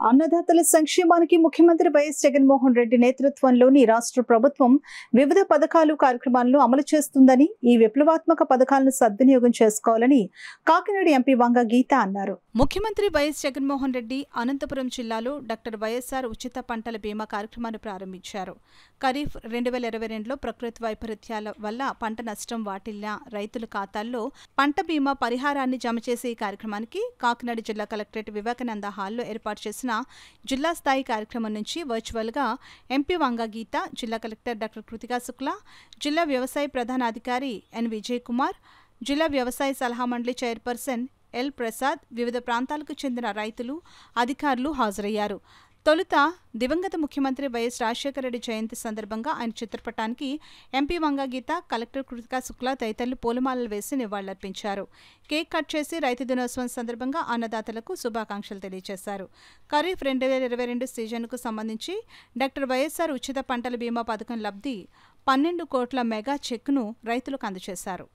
అన్నదాతల సంక్షేమానికి ముఖ్యమంత్రి వైఎస్ జగన్మోహన్ రెడ్డి నేతృత్వంలోని రాష్ట్ర ప్రభుత్వం వివిధ పథకాలు కార్యక్రమాలను అమలు చేస్తుందని ఈ విప్లవాత్మక పథకాలను సద్వినియోగం చేసుకోవాలని కాకినాడ ఎంపీ వంగ గీత అన్నారు. ముఖ్యమంత్రి వైఎస్ జగన్మోహన్ రెడ్డి అనంతపురం జిల్లాలో డాక్టర్ వైఎస్ఆర్ ఉచిత పంటల బీమా కార్యక్రమాన్ని ప్రారంభించారు. ఖరీఫ్ రెండు వేల ఇరవై రెండులో ప్రకృతి వైపరీత్యాల వల్ల పంట నష్టం వాటిల్లిన రైతుల ఖాతాల్లో పంట బీమా పరిహారాన్ని జమ చేసే ఈ కార్యక్రమానికి కాకినాడ జిల్లా కలెక్టరేట్ వివేకానంద హాల్లో ఏర్పాటు చేసిన జిల్లా స్థాయి కార్యక్రమం నుంచి వర్చువల్గా ఎంపీ వంగ గీత జిల్లా కలెక్టర్ డాక్టర్ కృతికా శుక్లా జిల్లా వ్యవసాయ ప్రధానాధికారి ఎన్ విజయ్ కుమార్ జిల్లా వ్యవసాయ సలహా మండలి చైర్పర్సన్ ఎల్ ప్రసాద్ వివిధ ప్రాంతాలకు చెందిన రైతులు అధికారులు హాజరయ్యారు. తొలుత దివంగత ముఖ్యమంత్రి వైఎస్ రాజశేఖర రెడ్డి జయంతి సందర్భంగా ఆయన చిత్రపటానికి ఎంపీ వంగ గీత కలెక్టర్ కృతికా శుక్లా తదితరులు పూలమాలలు వేసి నివాళులర్పించారు. కేక్ కట్ చేసి రైతు దినోత్సవం సందర్భంగా అన్నదాతలకు శుభాకాంక్షలు తెలియజేశారు. ఖరీఫ్ రెండు వేల ఇరవై రెండు సీజన్కు సంబంధించి డాక్టర్ వైఎస్ఆర్ ఉచిత పంటల బీమా పథకం లబ్ధి పన్నెండు కోట్ల మెగా చెక్ను రైతులకు అందజేశారు.